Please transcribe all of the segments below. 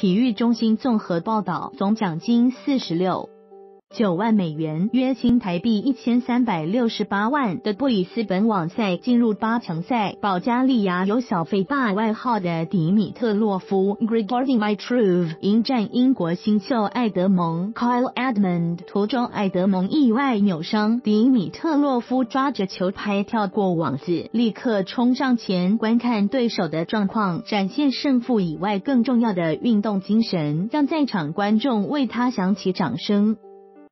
体育中心综合报道，总奖金四十六。九万美元，约新台币一千三百六十八万的布里斯本网赛进入八强赛，保加利亚有小费霸外号的迪米特洛夫 （Grigory m y t r u v 迎战英国新秀艾德蒙 （Kyle Edmund）。途中，艾德蒙意外扭伤，迪米特洛夫抓着球拍跳过网子，立刻冲上前观看对手的状况，展现胜负以外更重要的运动精神，让在场观众为他响起掌声。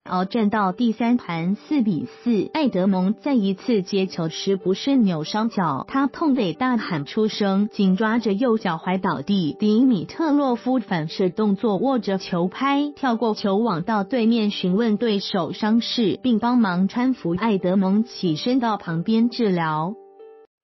鏖战到第三盘四比四，艾德蒙再一次接球时不慎扭伤脚，他痛得大喊出声，紧抓着右脚踝倒地。迪米特洛夫反射动作握着球拍，跳过球网到对面询问对手伤势，并帮忙搀扶艾德蒙起身到旁边治疗。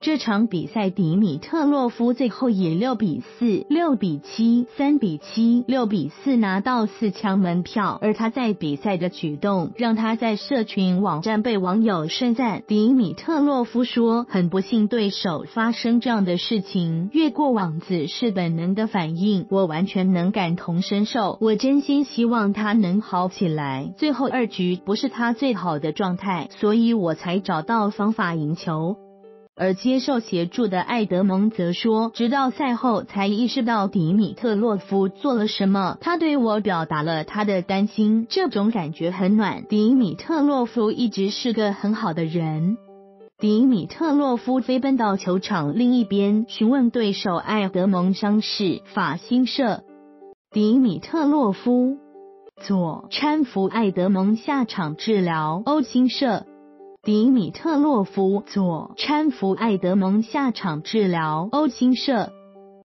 这场比赛，迪米特洛夫最后以六比四、六比七、三比七、六比四拿到四强门票。而他在比赛的举动，让他在社群网站被网友盛赞。迪米特洛夫说：“很不幸，对手发生这样的事情，越过网子是本能的反应，我完全能感同身受。我真心希望他能好起来。最后二局不是他最好的状态，所以我才找到方法赢球。”而接受协助的艾德蒙则说：“直到赛后才意识到迪米特洛夫做了什么，他对我表达了他的担心，这种感觉很暖。迪米特洛夫一直是个很好的人。”迪米特洛夫飞奔到球场另一边，询问对手艾德蒙伤势。法新社：迪米特洛夫左搀扶艾德蒙下场治疗。欧新社。迪米特洛夫左搀扶艾德蒙下场治疗。欧新社。